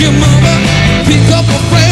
your mama Pick up a friend.